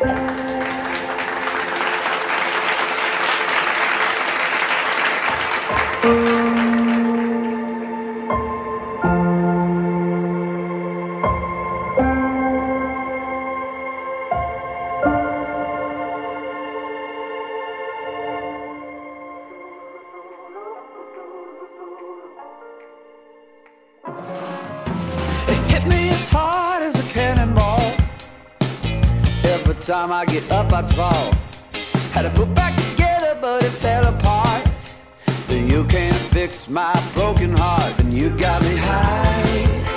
It hit me as hard. time I get up, I'd fall. Had to put back together, but it fell apart. Then you can't fix my broken heart, and you got me high.